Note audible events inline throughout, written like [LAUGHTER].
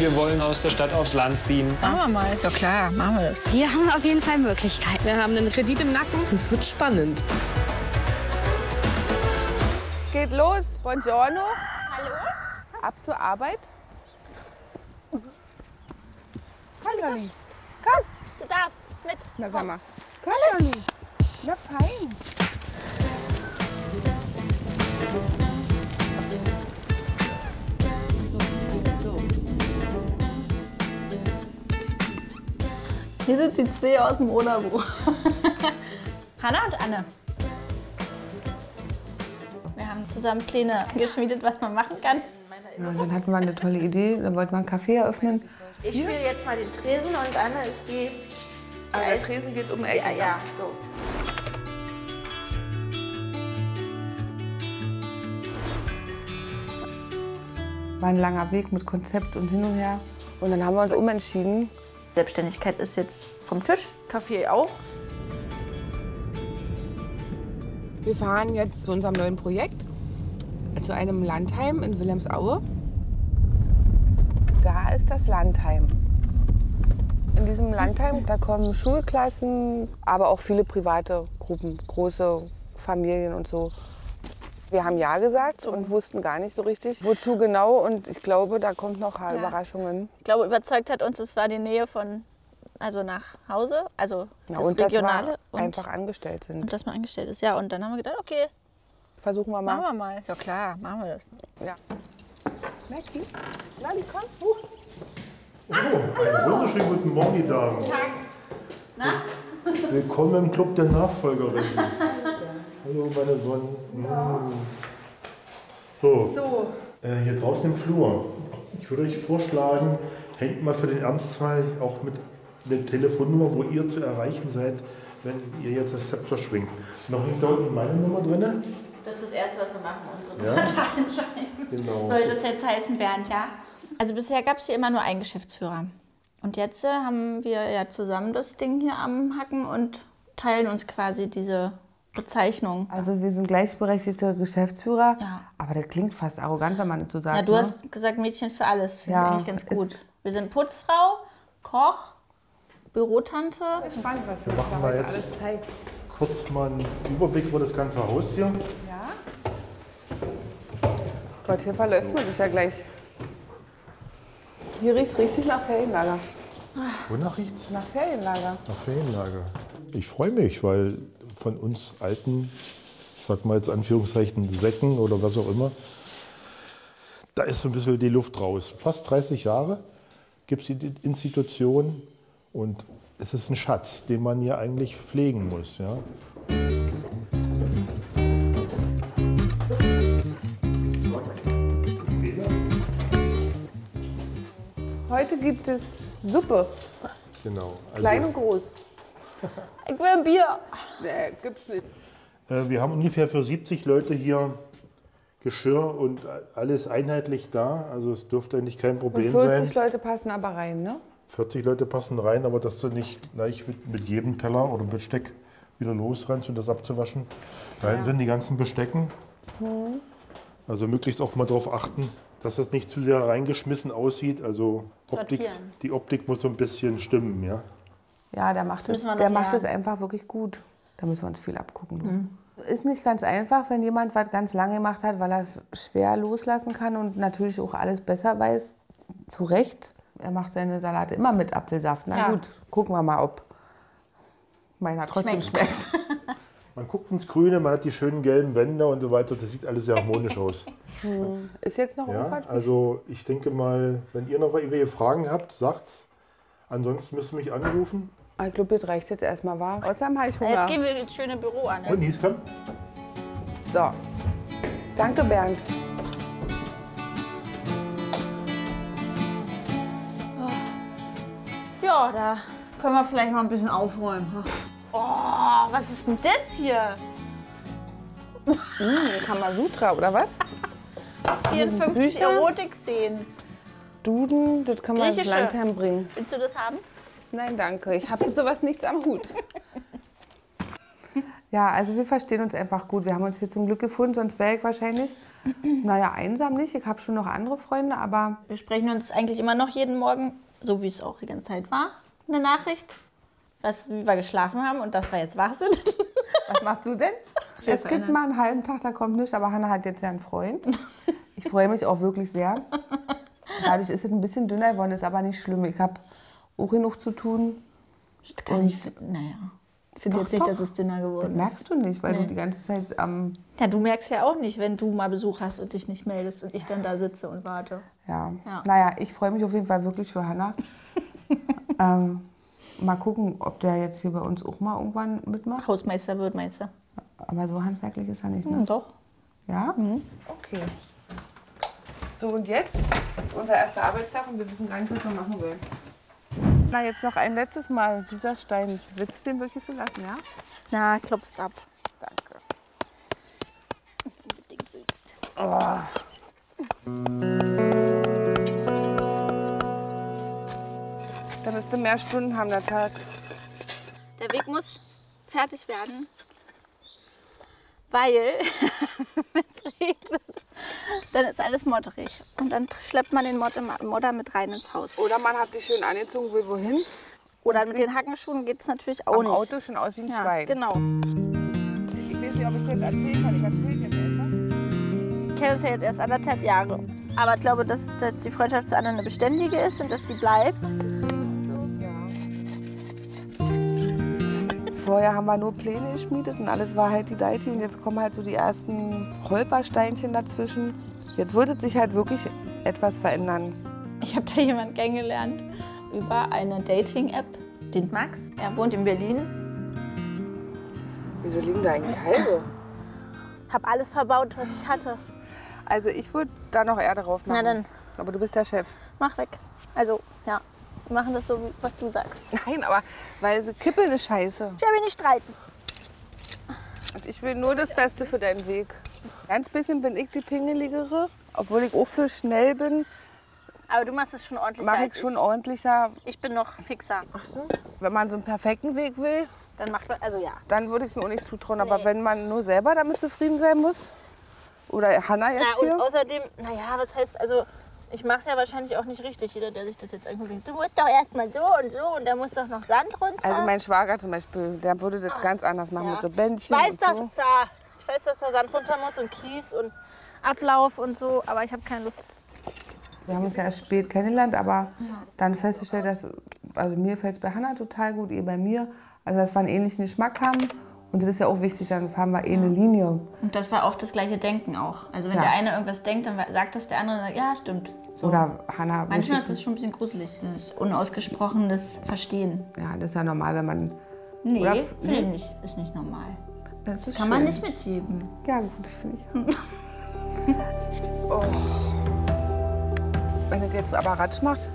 Wir wollen aus der Stadt aufs Land ziehen. Machen wir mal. Ja klar, machen wir. Hier haben wir auf jeden Fall Möglichkeiten. Wir haben einen Kredit im Nacken. Das wird spannend. Geht los. Buongiorno. Hallo. Ab zur Arbeit. Komm, Lolli. Komm. Du darfst mit. Na, sag mal. Komm, Lolli. Na, fein. Hier sind die zwei aus dem Oderbuch. [LAUGHS] Hanna und Anne. Wir haben zusammen Pläne geschmiedet, was man machen kann. Ja, dann hatten wir eine tolle Idee. Dann wollten wir einen Café eröffnen. Ich spiele jetzt mal den Tresen und Anne ist die. die Aber der Tresen geht um die, Ecke. ja, so. War ein langer Weg mit Konzept und hin und her. Und dann haben wir uns umentschieden. Selbstständigkeit ist jetzt vom Tisch. Kaffee auch. Wir fahren jetzt zu unserem neuen Projekt, zu einem Landheim in Wilhelmsaue. Da ist das Landheim. In diesem Landheim, da kommen Schulklassen, aber auch viele private Gruppen, große Familien und so. Wir haben Ja gesagt und wussten gar nicht so richtig, wozu genau. Und ich glaube, da kommt noch Überraschungen. Ich glaube, überzeugt hat uns, es war die Nähe von, also nach Hause, also Ja, das und dass Regionale. wir und, einfach angestellt sind. und dass man angestellt ist. Ja, und dann haben wir gedacht, okay, Versuchen wir mal. machen wir mal. Ja klar, machen wir. Ja. Maxi, Lali, komm. Einen wunderschönen guten Morgen, die Damen. Willkommen im Club der Nachfolgerinnen. [LAUGHS] Hallo, meine Sonnen. Mm. So, Äh, hier draußen im Flur. Ich würde euch vorschlagen, hängt mal für den Ernstfall auch mit der Telefonnummer, wo ihr zu erreichen seid, wenn ihr jetzt das Zepter schwingt. Noch hängt da unten meine Nummer drin. Das ist das Erste, was wir machen, unsere Ja. Parteientscheidung. [LAUGHS] Genau. Soll das jetzt heißen, Bernd, ja? Also bisher gab es hier immer nur einen Geschäftsführer. Und jetzt äh, haben wir ja zusammen das Ding hier am Hacken und teilen uns quasi diese Bezeichnung. Also wir sind gleichberechtigte Geschäftsführer, Ja. aber das klingt fast arrogant, wenn man so sagt. Na, du ne? hast gesagt Mädchen für alles. Finde ich Ja, eigentlich ganz gut. Wir sind Putzfrau, Koch, Bürotante. spannend, was du machen wir jetzt kurz mal einen Überblick über das ganze Haus hier. Gott, hier verläuft man sich ja gleich. Hier riecht richtig nach Ferienlager. Wonach riecht's? Nach Ferienlager. Nach Ferienlager. Ich freue mich, weil von uns alten, ich sag mal jetzt Anführungszeichen Säcken oder was auch immer, da ist so ein bisschen die Luft raus. Fast 30 Jahre gibt es die Institution und es ist ein Schatz, den man hier eigentlich pflegen muss. Ja? Heute gibt es Suppe, Genau. Also, klein und groß. Ich will ein Bier. Nee, gibt's nicht. Äh, Wir haben ungefähr für 70 Leute hier Geschirr und alles einheitlich da. Also es dürfte eigentlich kein Problem 40 sein. Leute passen aber rein, ne? 40 Leute passen rein, aber dass du nicht gleich mit- jedem Teller oder Besteck wieder losrennst und das abzuwaschen. Dahin sind die ganzen Bestecken. Also möglichst auch mal darauf achten, dass es nicht zu sehr reingeschmissen aussieht. Also Optik, die Optik muss so ein bisschen stimmen, ja. Ja, der macht es müssen wir der noch macht es einfach wirklich gut. Da müssen wir uns viel abgucken. ne? Ist nicht ganz einfach, wenn jemand was ganz lange gemacht hat, weil er schwer loslassen kann und natürlich auch alles besser weiß. Zu Recht. Er macht seine Salate immer mit Apfelsaft. Na Ja. gut, gucken wir mal, ob meiner trotzdem Schmeckt. schmeckt. [LAUGHS] Man guckt ins Grüne, man hat die schönen gelben Wände und so weiter. Das sieht alles sehr harmonisch aus. [LAUGHS] Ist jetzt noch Ja, irgendwas? also ich denke mal, wenn ihr noch irgendwelche Fragen habt, sagt's. Ansonsten müsst ihr mich anrufen. Ah, Ich glaube, das reicht jetzt erstmal, wahr? Außerdem habe ich Hunger. Jetzt gehen wir ins schöne Büro an. Und hieß komm. So. Danke, Bernd. Ja, da. Können wir vielleicht mal ein bisschen aufräumen? Oh, was ist denn das hier? Hm, Kamasutra, oder was? 54 Bücher? Erotik-Szenen. Duden, das kann man ins. Landheim bringen. Willst du das haben? Nein, danke. Ich habe mit sowas nichts am Hut. [LAUGHS] Ja, also wir verstehen uns einfach gut. Wir haben uns hier zum Glück gefunden, sonst wäre ich wahrscheinlich, naja, einsam nicht. Ich habe schon noch andere Freunde, aber Wir sprechen uns eigentlich immer noch jeden Morgen, so wie es auch die ganze Zeit war, eine Nachricht, was, wie wir geschlafen haben und dass wir jetzt wach sind. [LAUGHS] was machst du denn? Es gibt mal einen halben Tag, da kommt nichts, aber Hanna hat jetzt ja einen Freund. [LAUGHS] Ich freue mich auch wirklich sehr. Dadurch ist es ein bisschen dünner geworden, ist aber nicht schlimm. Ich habe auch genug zu tun. Kann ich, naja, ich finde Doch, jetzt nicht, dass es dünner Das geworden ist. merkst du nicht, weil Nee. du die ganze Zeit am. Ja, du merkst ja auch nicht, wenn du mal Besuch hast und dich nicht meldest und ich dann da sitze und warte. ja. Ja. Naja, ich freue mich auf jeden Fall wirklich für Hanna. [LAUGHS] ähm, mal gucken, ob der jetzt hier bei uns auch mal irgendwann mitmacht. Hausmeister wird, meinst du? Aber so handwerklich ist er nicht, ne? Hm, doch. Ja? Okay. So, und jetzt unser erster Arbeitstag und wir wissen gar nicht, was wir machen sollen. Na, jetzt noch ein letztes Mal. Dieser Stein, willst du den wirklich so lassen, ja? Na, klopf's ab. Danke. Unbedingt willst. Dann müsste mehr Stunden haben der Tag. Der Weg muss fertig werden, weil, [LAUGHS] es regnet, dann ist alles modderig. Und dann schleppt man den Modder mit rein ins Haus. Oder man hat sich schön angezogen, will wohin. Oder mit den Hackenschuhen geht es natürlich auch Am nicht. Auto schon aus wie ein ja, Schwein. genau. Ich weiß nicht, ob ich es jetzt erzählen kann. Ich erzähle jetzt einfach. Wir kennen uns ja jetzt erst anderthalb Jahre. Aber ich glaube, dass, dass die Freundschaft zu Anna eine beständige ist und dass die bleibt. Vorher haben wir nur Pläne geschmiedet und alles war halt die Deiti und jetzt kommen halt so die ersten Holpersteinchen dazwischen. Jetzt wird es sich halt wirklich etwas verändern. Ich habe da jemanden kennengelernt über eine Dating-App, den Max. Er wohnt in Berlin. Wieso liegen da eigentlich halbe? Hab alles verbaut, was ich hatte. Also ich würde da noch eher drauf machen. Na dann. Aber du bist der Chef. Mach weg. Also, ja. Machen das so, was du sagst. Nein, aber weil sie kippeln ist scheiße. Ich will nicht streiten. Und ich will nur das Beste für deinen Weg. Ganz bisschen bin ich die Pingeligere. Obwohl ich auch für schnell bin, Aber du machst es schon ordentlich mache ich schon ordentlicher. ich. Bin noch fixer. Wenn man so einen perfekten Weg will, Dann macht man, also ja. dann würde ich es mir auch nicht zutrauen. Aber Nee. wenn man nur selber damit zufrieden sein muss, oder Hanna jetzt Na, hier, und außerdem, naja, was heißt, also ich mache es ja wahrscheinlich auch nicht richtig. Jeder, der sich das jetzt anguckt, du musst doch erstmal so und so und da muss doch noch Sand runter. also mein Schwager zum Beispiel, der würde das ganz anders machen Ja. mit so Bändchen ich weiß, und dass so. es da, ich weiß, dass da Sand runter muss und Kies und Ablauf und so, aber ich habe keine Lust. Wir haben uns ja erst spät kennengelernt, aber dann festgestellt, dass also mir fällt es bei Hanna total gut, ihr bei mir. Also dass wir einen ähnlichen Geschmack haben. Und das ist ja auch wichtig, dann fahren wir eh eine Linie. Und das war oft das gleiche Denken auch. Also wenn Ja. der eine irgendwas denkt, dann sagt das der andere, ja, stimmt. So. Oder Hanna. Manchmal ist es schon ein bisschen gruselig, das unausgesprochenes Verstehen. Ja, das ist ja normal, wenn man. Nee, finde nee. ich nicht. Ist nicht normal. Das ist Kann man schön. nicht mitheben. Ja, gut, das finde ich. [LAUGHS] oh. Wenn das jetzt aber Ratsch macht,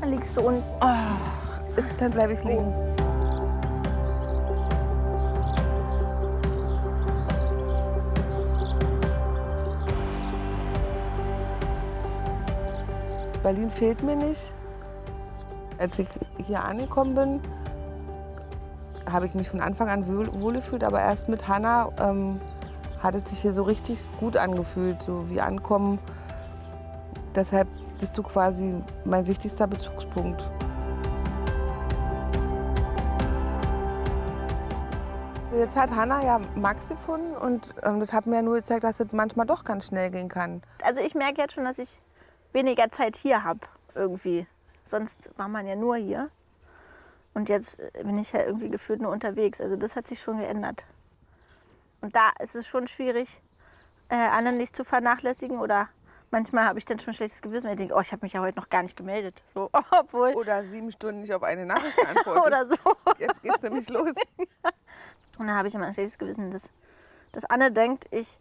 Dann liegst du unten. ist, dann bleibe ich liegen. Berlin fehlt mir nicht. Als ich hier angekommen bin, habe ich mich von Anfang an wohl, wohl gefühlt, aber erst mit Hanna ähm, hat es sich hier so richtig gut angefühlt, so wie ankommen. Deshalb bist du quasi mein wichtigster Bezugspunkt. Jetzt hat Hanna ja Max gefunden und ähm, das hat mir nur gezeigt, dass es manchmal doch ganz schnell gehen kann. Also ich merke jetzt schon, dass ich weniger Zeit hier habe irgendwie. Sonst war man ja nur hier. Und jetzt äh, bin ich ja irgendwie gefühlt nur unterwegs. Also das hat sich schon geändert. Und da ist es schon schwierig, äh, anderen nicht zu vernachlässigen. Oder manchmal habe ich dann schon ein schlechtes Gewissen, ich denke, oh, ich habe mich ja heute noch gar nicht gemeldet. So, [LAUGHS] obwohl. Oder sieben Stunden nicht auf eine Nachricht [LAUGHS] geantwortet. Oder so. Jetzt geht's nämlich los. [LAUGHS] Und dann habe ich immer ein schlechtes Gewissen, dass, dass Anne denkt, ich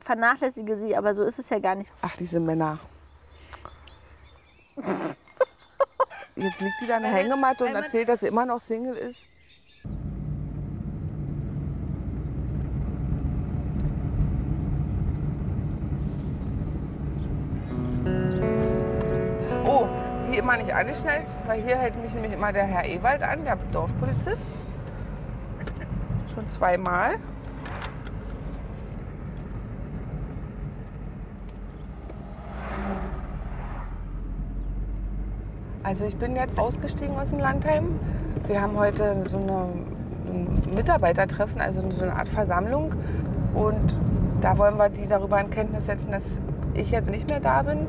vernachlässige sie. Aber so ist es ja gar nicht. Ach, diese Männer. Jetzt liegt die da in der Hängematte und erzählt, dass sie immer noch Single ist. Oh, wie immer nicht angeschnallt, weil hier hält mich nämlich immer der Herr Ewald an, der Dorfpolizist. Schon zweimal. Also ich bin jetzt ausgestiegen aus dem Landheim. Wir haben heute so eine, ein Mitarbeitertreffen, also so eine Art Versammlung. Und da wollen wir die darüber in Kenntnis setzen, dass ich jetzt nicht mehr da bin.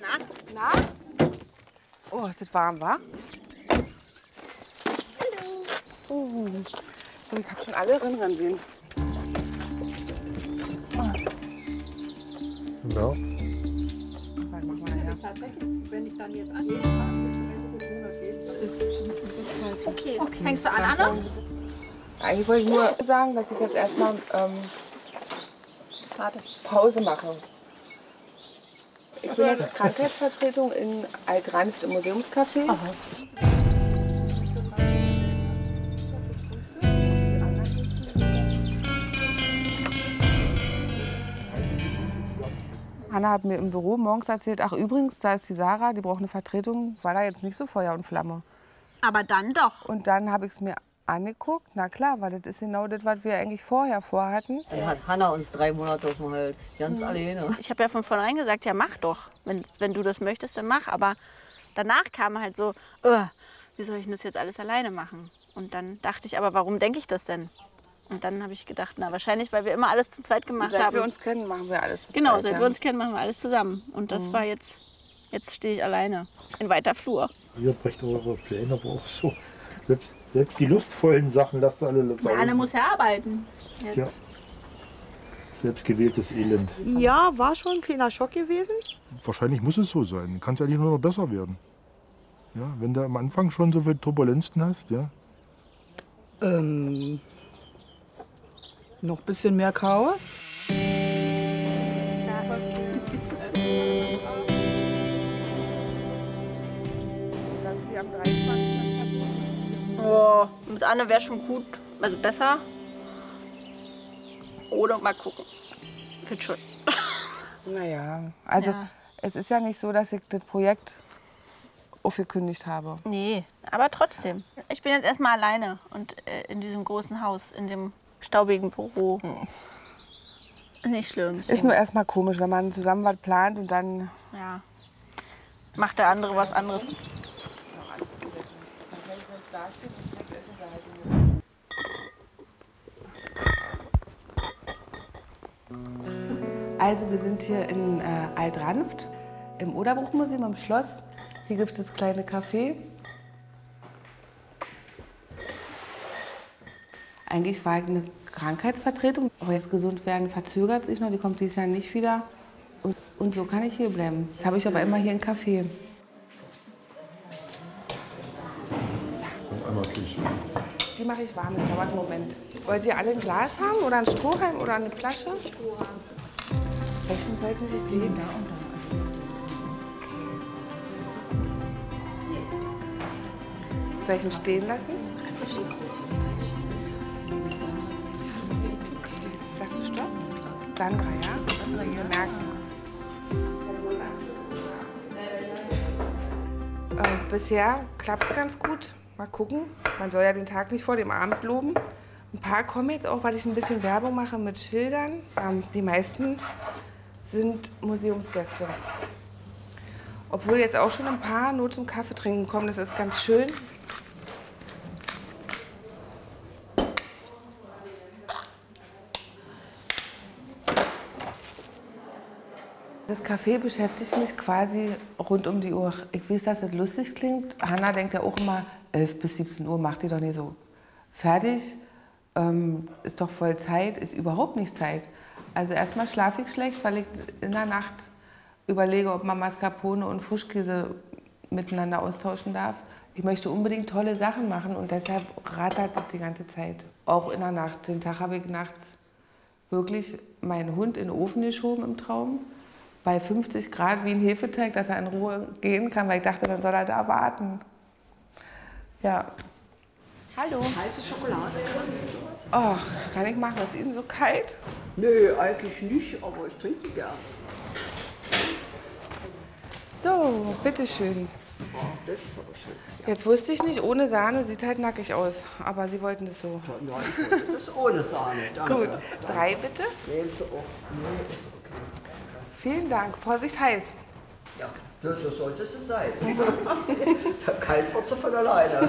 Na? Na? Oh, ist das warm, wa? Oh. So, ich hab schon alle drin sehen. Ja. Warte, mach mal her. Okay. Fängst du an, Anne? Eigentlich wollte ich nur sagen, dass ich jetzt erstmal ähm, Pause mache. Ich bin jetzt Krankheitsvertretung in Altranft im Museumscafé. Hanna hat mir im Büro morgens erzählt, ach übrigens, da ist die Sarah, die braucht eine Vertretung, war da jetzt nicht so Feuer und Flamme. Aber dann doch. Und dann habe ich es mir angeguckt, na klar, weil das ist genau das, was wir eigentlich vorher vorhatten. Dann hat Hanna uns drei Monate auf dem Hals. Ganz alleine. Ich habe ja von vornherein gesagt, ja mach doch. Wenn, wenn du das möchtest, dann mach. Aber danach kam halt so, "Ugh, wie soll ich das jetzt alles alleine machen? Und dann dachte ich, aber warum denke ich das denn? Und dann habe ich gedacht, na wahrscheinlich, weil wir immer alles zu zweit gemacht Seit haben. wir uns kennen, machen wir alles zu genau, zweit, seit ja. wir uns kennen, machen wir alles zusammen. Und das war jetzt, jetzt stehe ich alleine in weiter Flur. Ihr brecht eure Pläne aber auch so. Selbst, selbst die lustvollen Sachen lasst ihr alle Na, Anne sausen. muss ja arbeiten. Jetzt. Tja. Selbstgewähltes Elend. Ja, war schon ein kleiner Schock gewesen. Wahrscheinlich muss es so sein. Kann es eigentlich nur noch besser werden. Ja, wenn du am Anfang schon so viele Turbulenzen hast, ja. Ähm, noch ein bisschen mehr Chaos. Dass die am 23. inzwischen Oh, mit Anne wäre schon gut, also besser. Oder mal gucken. Wird schon. [LAUGHS] Naja, also Ja. es ist ja nicht so, dass ich das Projekt aufgekündigt habe. Nee, aber trotzdem. Ich bin jetzt erstmal alleine und äh, in diesem großen Haus, in dem staubigen Büro. Nicht schlimm. Ist nur erstmal komisch, wenn man zusammen was plant und dann. ja. Macht der andere was anderes. Also wir sind hier in äh, Altranft im Oderbruchmuseum im Schloss. Hier gibt es das kleine Café. Eigentlich war ich eine Krankheitsvertretung, aber jetzt gesund werden verzögert sich noch. Die kommt dieses Jahr nicht wieder. Und, und so kann ich hier bleiben. Jetzt habe ich aber immer hier ein Café. Einmal Küche. Die mache ich warm, das dauert einen Moment. Wollt ihr alle ein Glas haben oder ein Strohhalm oder eine Flasche? Strohhalm. Welchen wollten Sie den? Da und da. Soll ich ihn stehen lassen? Sandra, ja? Das muss ich mir merken. Äh, bisher klappt es ganz gut. Mal gucken. Man soll ja den Tag nicht vor dem Abend loben. Ein paar kommen jetzt auch, weil ich ein bisschen Werbung mache mit Schildern. Ähm, die meisten sind Museumsgäste. Obwohl jetzt auch schon ein paar nur zum Kaffee trinken kommen. Das ist ganz schön. Das Café beschäftigt mich quasi rund um die Uhr. Ich weiß, dass das lustig klingt. Hanna denkt ja auch immer, 11 bis 17 Uhr macht die doch nicht so. Fertig, ähm, ist doch voll Zeit, ist überhaupt nicht Zeit. Also erstmal schlafe ich schlecht, weil ich in der Nacht überlege, ob man Mascarpone und Frischkäse miteinander austauschen darf. Ich möchte unbedingt tolle Sachen machen und deshalb rattert das die ganze Zeit. Auch in der Nacht. Den Tag habe ich nachts wirklich meinen Hund in den Ofen geschoben im Traum. Bei 50 Grad wie ein Hefeteig, dass er in Ruhe gehen kann, weil ich dachte, dann soll er da warten. Ja. Hallo. Heiße Schokolade. Ach, kann ich machen. Ist Ihnen so kalt? Nö, eigentlich nicht, aber ich trinke die gern. So, bitteschön. Das ist aber schön. Jetzt wusste ich nicht, ohne Sahne sieht halt nackig aus. Aber Sie wollten das so. Ja, ich wollte das ohne Sahne. Danke. Gut, drei bitte. Nehmen Sie auch. Nee, ist okay. Vielen Dank. Vorsicht heiß. Ja, das sollte es sein. Der kalt wird sie von alleine.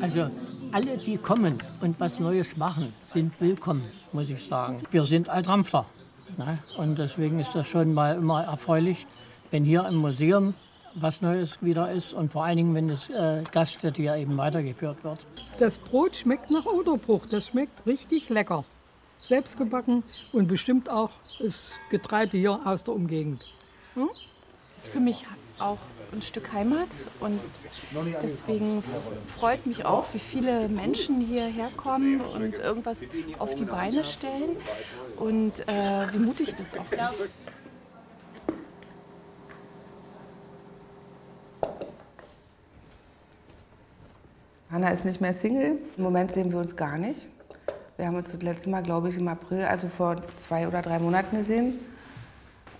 Also alle, die kommen und was Neues machen, sind willkommen, muss ich sagen. Wir sind Altrampfer. Ne? Und deswegen ist das schon mal immer erfreulich, wenn hier im Museum was Neues wieder ist und vor allen Dingen, wenn das äh, Gaststätte hier eben weitergeführt wird. Das Brot schmeckt nach Oderbruch. Das schmeckt richtig lecker. Selbst gebacken und bestimmt auch das Getreide hier aus der Umgegend. ist für mich auch ein Stück Heimat und deswegen freut mich auch, wie viele Menschen hierher kommen und irgendwas auf die Beine stellen und äh, wie mutig das auch ist. Hanna ist nicht mehr Single. Im Moment sehen wir uns gar nicht. Wir haben uns das letzte Mal, glaube ich, im April, also vor zwei oder drei Monaten gesehen.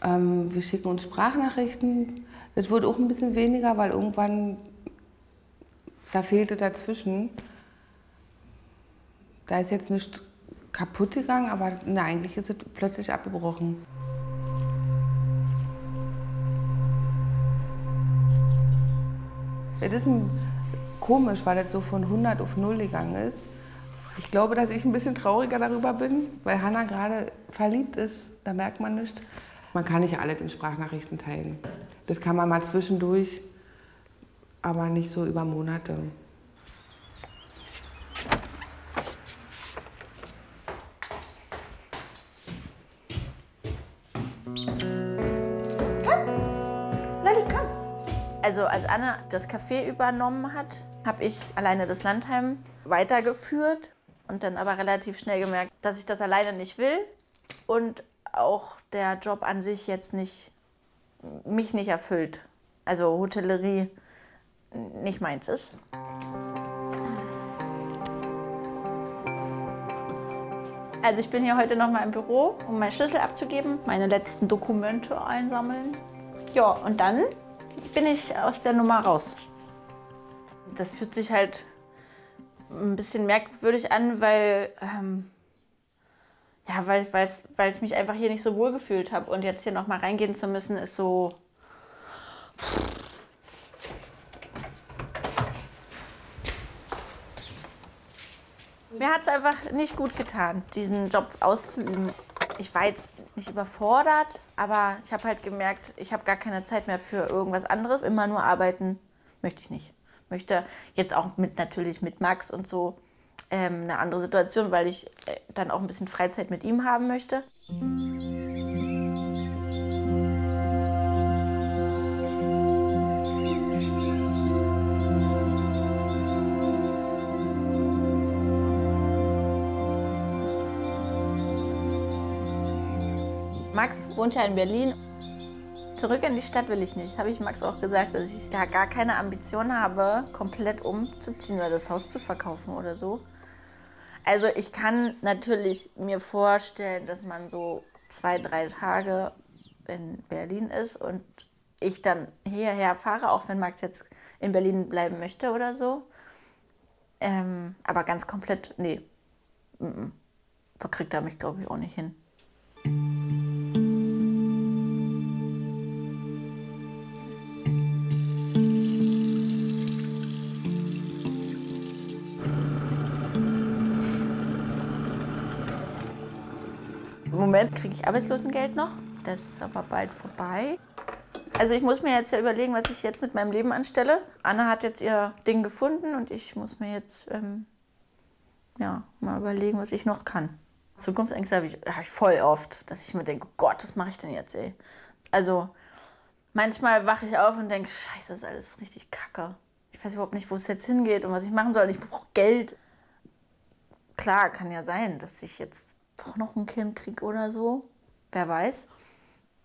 Ähm, wir schicken uns Sprachnachrichten. Das wurde auch ein bisschen weniger, weil irgendwann, da fehlte dazwischen. Da ist jetzt nicht kaputt gegangen, aber na, eigentlich ist es plötzlich abgebrochen. Es ist ein, komisch, weil das so von 100 auf 0 gegangen ist. Ich glaube, dass ich ein bisschen trauriger darüber bin, weil Hannah gerade verliebt ist. Da merkt man nicht. Man kann nicht alles in Sprachnachrichten teilen. Das kann man mal zwischendurch, aber nicht so über Monate. Also als Anne das Café übernommen hat, habe ich alleine das Landheim weitergeführt und dann aber relativ schnell gemerkt, dass ich das alleine nicht will und auch der Job an sich jetzt nicht mich nicht erfüllt. Also Hotellerie nicht meins ist. Also ich bin hier heute noch mal im Büro, um meinen Schlüssel abzugeben, meine letzten Dokumente einsammeln. Ja, und dann bin ich aus der Nummer raus. Das fühlt sich halt ein bisschen merkwürdig an, weil, ähm, ja, weil, weil ich mich einfach hier nicht so wohl gefühlt habe. Und jetzt hier noch mal reingehen zu müssen, ist so. Mir hat es einfach nicht gut getan, diesen Job auszuüben. Ich war jetzt nicht überfordert, aber ich habe halt gemerkt, ich habe gar keine Zeit mehr für irgendwas anderes. Immer nur arbeiten möchte ich nicht. Möchte jetzt auch mit natürlich mit Max und so ähm, eine andere Situation, weil ich äh, dann auch ein bisschen Freizeit mit ihm haben möchte. Max wohnt ja in Berlin. Zurück in die Stadt will ich nicht. Habe ich Max auch gesagt, dass ich da gar keine Ambition habe, komplett umzuziehen oder das Haus zu verkaufen oder so. Also ich kann natürlich mir vorstellen, dass man so zwei, drei Tage in Berlin ist und ich dann hierher fahre, auch wenn Max jetzt in Berlin bleiben möchte oder so. Ähm, aber ganz komplett, nee. Mm -mm. Da kriegt er mich, glaube ich, auch nicht hin. Moment kriege ich Arbeitslosengeld noch. Das ist aber bald vorbei. Also ich muss mir jetzt ja überlegen, was ich jetzt mit meinem Leben anstelle. Anna hat jetzt ihr Ding gefunden und ich muss mir jetzt ähm, ja, mal überlegen, was ich noch kann. Zukunftsängste habe ich, hab ich voll oft, dass ich mir denke, oh Gott, was mache ich denn jetzt, ey? Also manchmal wache ich auf und denke, scheiße, das ist alles richtig kacke. Ich weiß überhaupt nicht, wo es jetzt hingeht und was ich machen soll. Ich brauche Geld. Klar, kann ja sein, dass ich jetzt doch noch ein Kind kriege oder so. Wer weiß.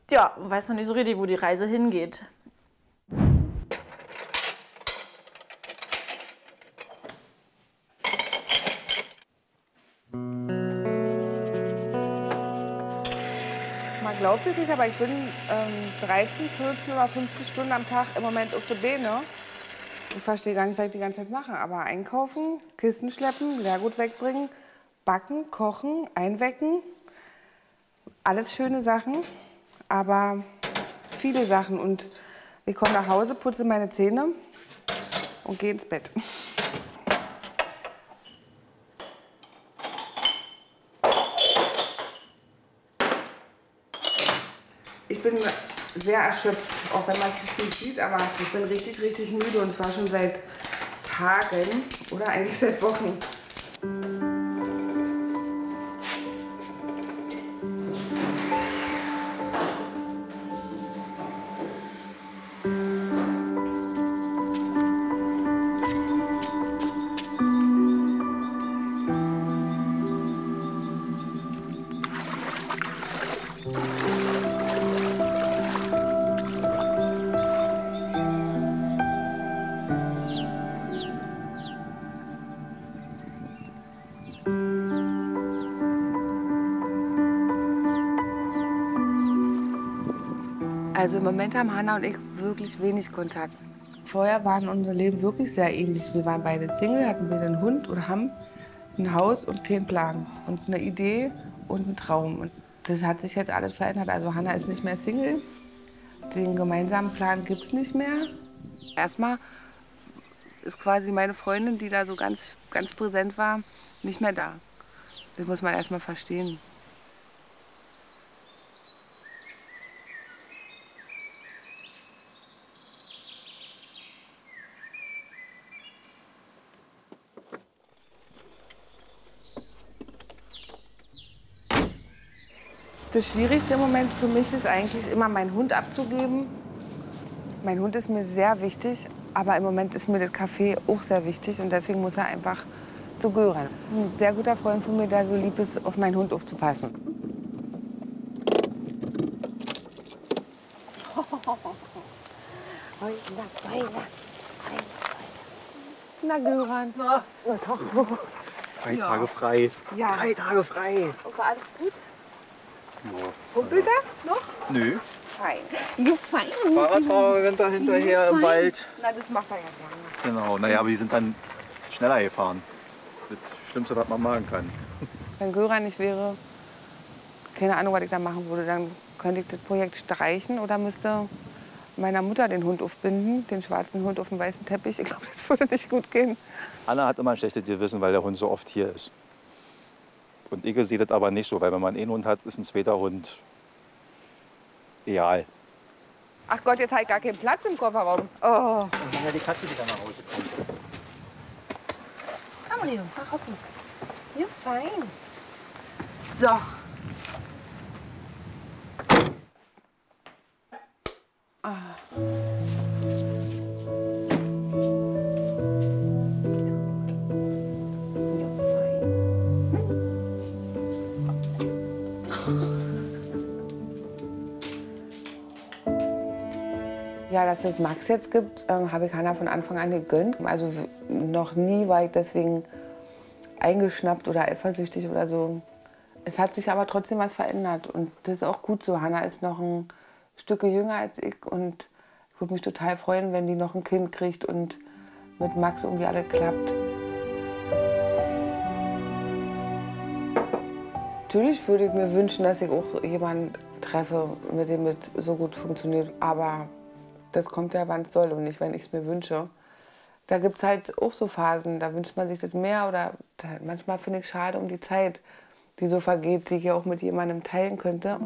Ja, weiß noch nicht so richtig, wo die Reise hingeht. Man glaubt es nicht, aber ich bin ähm, 13, 14 oder 15 Stunden am Tag im Moment auf der Beine. Ich verstehe gar nicht, was ich die ganze Zeit mache. Aber einkaufen, Kisten schleppen, Leergut wegbringen, backen, kochen, einwecken. Alles schöne Sachen, aber viele Sachen. Und ich komme nach Hause, putze meine Zähne und gehe ins Bett. Ich bin sehr erschöpft, auch wenn man es nicht sieht, aber ich bin richtig, richtig müde und zwar schon seit Tagen oder eigentlich seit Wochen. Also im Moment haben Hanna und ich wirklich wenig Kontakt. Vorher waren unsere Leben wirklich sehr ähnlich. Wir waren beide Single, hatten wir einen Hund oder haben ein Haus und keinen Plan und eine Idee und einen Traum. Und das hat sich jetzt alles verändert. Also Hanna ist nicht mehr Single. Den gemeinsamen Plan gibt es nicht mehr. Erstmal ist quasi meine Freundin, die da so ganz, ganz präsent war, nicht mehr da. Das muss man erstmal verstehen. Das Schwierigste im Moment für mich ist eigentlich immer, meinen Hund abzugeben. Mein Hund ist mir sehr wichtig, aber im Moment ist mir das Café auch sehr wichtig und deswegen muss er einfach zu Göran. Ein sehr guter Freund von mir, der so lieb ist, auf meinen Hund aufzupassen. [LAUGHS] Na, Göran. Na. Drei Tage frei. Ja. Drei Tage frei. War alles gut? Ja. Rumpelt er noch? Nö. Fein. You fein. Fahrradfahrer rennt da hinterher im Wald. Na, das macht er ja gerne. Genau, naja, aber die sind dann schneller gefahren. Das Schlimmste, was man machen kann. Wenn Göran nicht wäre, keine Ahnung, was ich da machen würde, dann könnte ich das Projekt streichen oder müsste meiner Mutter den Hund aufbinden, den schwarzen Hund auf dem weißen Teppich. Ich glaube, das würde nicht gut gehen. Anna hat immer ein schlechtes Gewissen, weil der Hund so oft hier ist. Und ich sehe das aber nicht so, weil wenn man einen Hund hat, ist ein zweiter Hund egal. Ach Gott, jetzt ich gar keinen Platz im Kofferraum. Oh. Und dann ja die Katze wieder nach Hause kommt. Komm, Leo, mach auf. Ja, fein. So. Dass es Max jetzt gibt, ähm, habe ich Hannah von Anfang an gegönnt. Also noch nie war ich deswegen eingeschnappt oder eifersüchtig oder so. Es hat sich aber trotzdem was verändert und das ist auch gut so. Hannah ist noch ein Stück jünger als ich und ich würde mich total freuen, wenn die noch ein Kind kriegt und mit Max irgendwie alles klappt. Natürlich würde ich mir wünschen, dass ich auch jemanden treffe, mit dem es so gut funktioniert. Aber das kommt ja, wann es soll und nicht, wenn ich es mir wünsche. Da gibt es halt auch so Phasen, da wünscht man sich das mehr oder manchmal finde ich es schade um die Zeit, die so vergeht, die ich ja auch mit jemandem teilen könnte.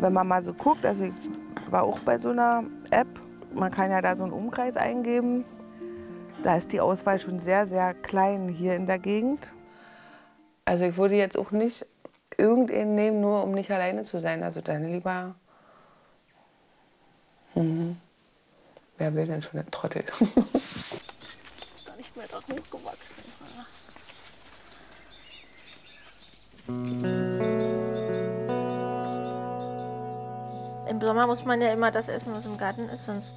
Wenn man mal so guckt, also ich war auch bei so einer App, man kann ja da so einen Umkreis eingeben. Da ist die Auswahl schon sehr, sehr klein hier in der Gegend. Also ich würde jetzt auch nicht irgendeinen nehmen, nur um nicht alleine zu sein. Also dann lieber. Mhm. Wer will denn schon einen Trottel? [LAUGHS] Gar nicht mehr da hochgewachsen. Im Sommer muss man ja immer das essen, was im Garten ist, sonst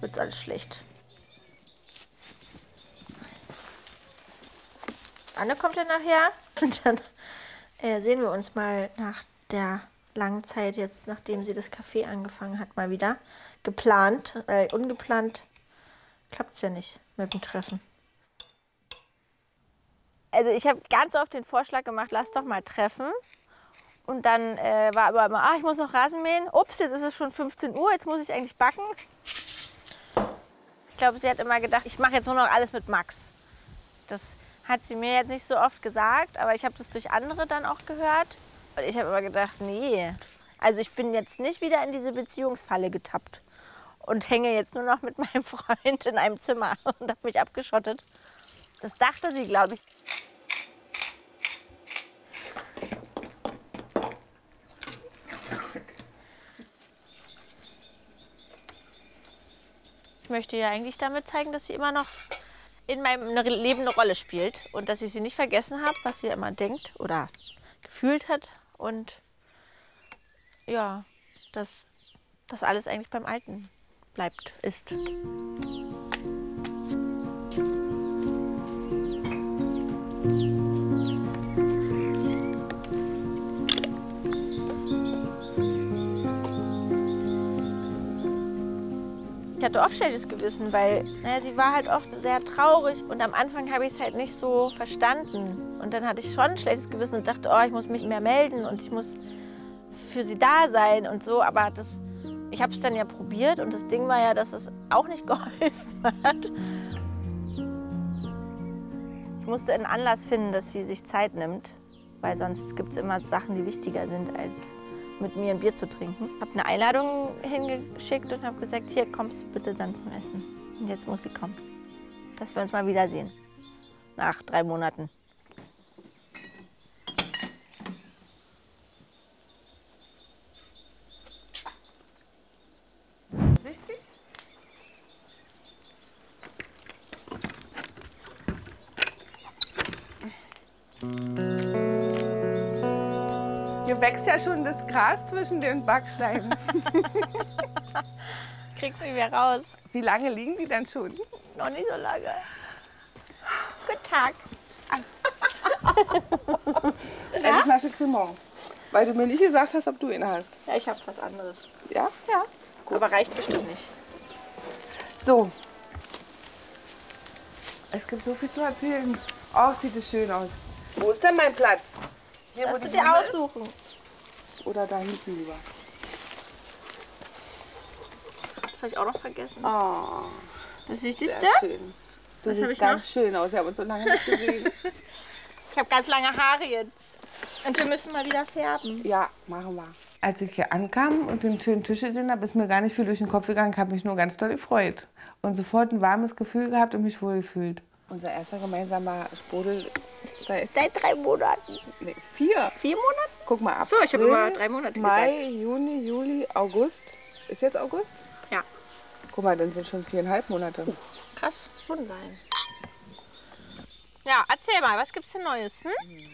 wird es alles schlecht. Anne kommt ja nachher. Und [LAUGHS] [LAUGHS] dann äh, sehen wir uns mal nach der langen Zeit jetzt, nachdem sie das Café angefangen hat, mal wieder. Geplant, weil ungeplant klappt es ja nicht mit dem Treffen. Also ich habe ganz oft den Vorschlag gemacht, lass doch mal treffen. Und dann äh, war aber immer, ah, ich muss noch Rasen mähen. Ups, jetzt ist es schon 15 Uhr, jetzt muss ich eigentlich backen. Ich glaube, sie hat immer gedacht, ich mache jetzt nur noch alles mit Max. Das hat sie mir jetzt nicht so oft gesagt, aber ich habe das durch andere dann auch gehört. Und ich habe immer gedacht, nee. Also ich bin jetzt nicht wieder in diese Beziehungsfalle getappt und hänge jetzt nur noch mit [LAUGHS] meinem Freund in einem Zimmer und habe mich abgeschottet. Das dachte sie, glaube ich. Ich möchte ja eigentlich damit zeigen, dass sie immer noch in meinem Leben eine Rolle spielt und dass ich sie nicht vergessen habe, was sie immer denkt oder gefühlt hat und ja, dass das alles eigentlich beim Alten bleibt, ist. Hatte oft schlechtes Gewissen, weil naja, sie war halt oft sehr traurig und am Anfang habe ich es halt nicht so verstanden. Und dann hatte ich schon ein schlechtes Gewissen und dachte, oh, ich muss mich mehr melden und ich muss für sie da sein und so. Aber das, ich habe es dann ja probiert und das Ding war ja, dass es auch nicht [LAUGHS] geholfen hat. Ich musste einen Anlass finden, dass sie sich Zeit nimmt, weil sonst gibt es immer Sachen, die wichtiger sind als mit mir ein Bier zu trinken. Habe eine Einladung hingeschickt und habe gesagt, hier kommst du bitte dann zum Essen. Und jetzt muss sie kommen. Dass wir uns mal wiedersehen. Nach drei Monaten. Hier wächst ja schon das Gras zwischen den Backsteinen. [LAUGHS] Kriegst du wieder raus. Wie lange liegen die denn schon? Noch nicht so lange. Guten Tag. [LAUGHS] Eine Flasche Cremant. Weil du mir nicht gesagt hast, ob du ihn hast. Ja, ich habe was anderes. Ja? Ja. Aber reicht bestimmt nicht. So. Es gibt so viel zu erzählen. Oh, sieht es schön aus. Wo ist denn mein Platz? Hier, Darfst du dir Blume ist? Oder da hinten lieber? Das habe ich auch noch vergessen. Oh, Das Wichtigste? sehr schön. Du Was siehst ganz noch? schön aus. Wir haben uns so lange nicht gesehen. [LAUGHS] Ich habe ganz lange Haare jetzt. Und wir müssen mal wieder färben. ja, machen wir. Als ich hier ankam und den schönen Tisch gesehen habe, ist mir gar nicht viel durch den Kopf gegangen. Ich habe mich nur ganz doll gefreut. Und sofort ein warmes Gefühl gehabt und mich wohl gefühlt. Unser erster gemeinsamer Sprudel seit, Seit drei Monaten. nee, vier. Vier Monate? Guck mal ab. So, ich habe immer drei Monate Mai, gesagt. Juni, Juli, August. Ist jetzt August? Ja. Guck mal, dann sind schon viereinhalb Monate. Krass. Schon sein. Ja, erzähl mal, was gibt's denn Neues? Hm?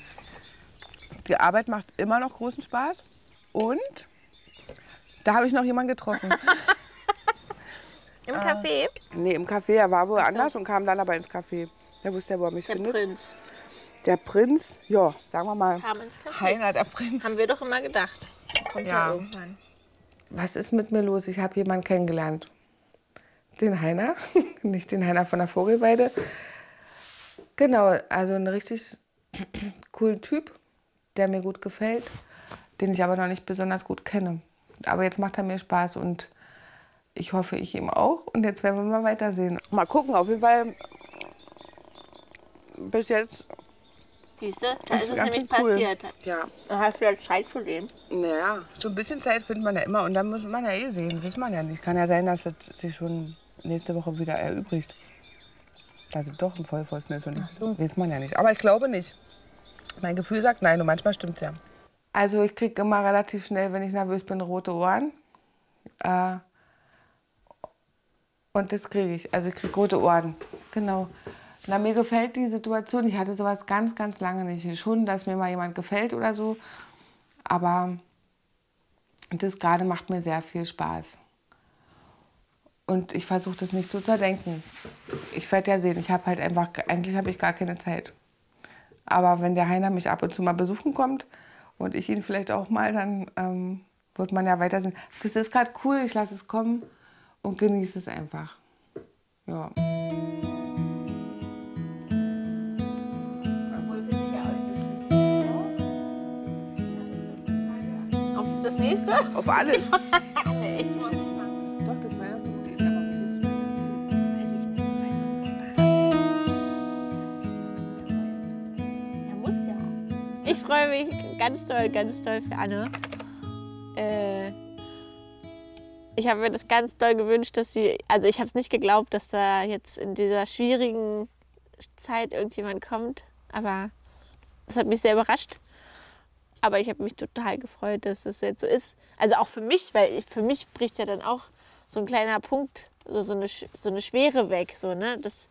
Die Arbeit macht immer noch großen Spaß. Und da habe ich noch jemanden getroffen. [LAUGHS] Im Café? nee, im Café. Er war woanders und kam dann aber ins Café. Da wusste er, wo er mich Der findet. Prinz. Der Prinz, ja, sagen wir mal. Heiner, der Prinz. Haben wir doch immer gedacht. Kommt ja, irgendwann. Was ist mit mir los? Ich habe jemanden kennengelernt. Den Heiner, [LAUGHS] nicht den Heiner von der Vogelweide. Genau, also ein richtig [CLEARS THROAT] coolen Typ, der mir gut gefällt, den ich aber noch nicht besonders gut kenne. Aber jetzt macht er mir Spaß und ich hoffe, ich ihm auch. Und jetzt werden wir mal weitersehen. Mal gucken, auf jeden Fall. Bis jetzt. Siehst du, da Das ist es ist ganz nämlich cool. passiert. Ja. Dann hast du ja Zeit für den. Naja, so ein bisschen Zeit findet man ja immer und dann muss man ja eh sehen. Weiß man ja nicht. Kann ja sein, dass es sich schon nächste Woche wieder erübrigt. Also doch ein Vollpfosten ist und nicht. Weiß man ja nicht. Aber ich glaube nicht. Mein Gefühl sagt nein und manchmal stimmt ja. Also ich kriege immer relativ schnell, wenn ich nervös bin, rote Ohren. Äh, und das kriege ich. Also ich kriege rote Ohren. Genau. Na, mir gefällt die Situation. Ich hatte sowas ganz, ganz lange nicht. Schon, dass mir mal jemand gefällt oder so. Aber das gerade macht mir sehr viel Spaß. Und ich versuche das nicht zu zerdenken. Ich werde ja sehen, ich habe halt einfach, eigentlich habe ich gar keine Zeit. Aber wenn der Heiner mich ab und zu mal besuchen kommt und ich ihn vielleicht auch mal, dann ähm, wird man ja weiter sehen. Das ist gerade cool, ich lasse es kommen und genieße es einfach. Ja. Auf alles. [LAUGHS] ich freue mich ganz toll, ganz toll für Anne. Äh, ich habe mir das ganz doll gewünscht, dass sie, also ich habe es nicht geglaubt, dass da jetzt in dieser schwierigen Zeit irgendjemand kommt, aber das hat mich sehr überrascht. Aber ich habe mich total gefreut, dass das jetzt so ist. Also auch für mich, weil ich, für mich bricht ja dann auch so ein kleiner Punkt, so, so, eine, so eine Schwere weg, so, ne? dass,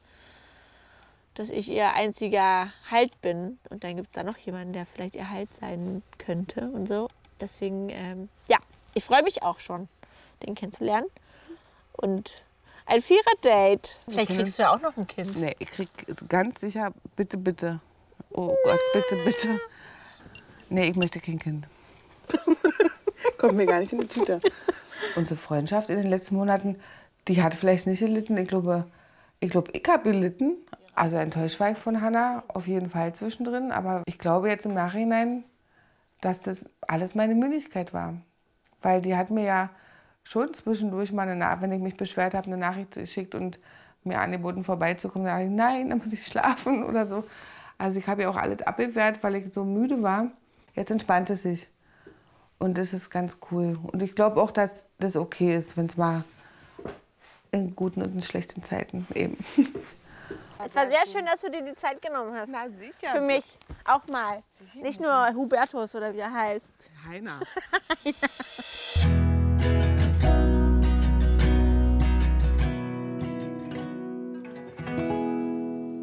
dass ich ihr einziger Halt bin. Und dann gibt es da noch jemanden, der vielleicht ihr Halt sein könnte und so. Deswegen, ähm, ja, ich freue mich auch schon, den kennenzulernen. Und ein Vierer-Date. Vielleicht Okay. kriegst du ja auch noch ein Kind. Nee, ich krieg ganz sicher, bitte, bitte. Oh Gott, bitte, bitte. Nee, ich möchte kein Kind. [LAUGHS] Kommt mir gar nicht in die Tüte. Unsere Freundschaft in den letzten Monaten, die hat vielleicht nicht gelitten. Ich glaube, ich, glaube, ich habe gelitten. Also enttäuscht war ich von Hannah, auf jeden Fall zwischendrin. Aber ich glaube jetzt im Nachhinein, dass das alles meine Müdigkeit war. Weil die hat mir ja schon zwischendurch mal, eine, wenn ich mich beschwert habe, eine Nachricht geschickt und mir angeboten, vorbeizukommen. Da sage ich, nein, dann muss ich schlafen oder so. Also ich habe ja auch alles abgewehrt, weil ich so müde war. Jetzt entspannt es sich. Und das ist ganz cool. Und ich glaube auch, dass das okay ist, wenn es mal in guten und in schlechten Zeiten eben. [LAUGHS] Es war sehr schön, dass du dir die Zeit genommen hast. Na sicher. Für mich auch mal. Nicht nur Hubertus oder wie er heißt. Heiner. [LAUGHS] [LAUGHS]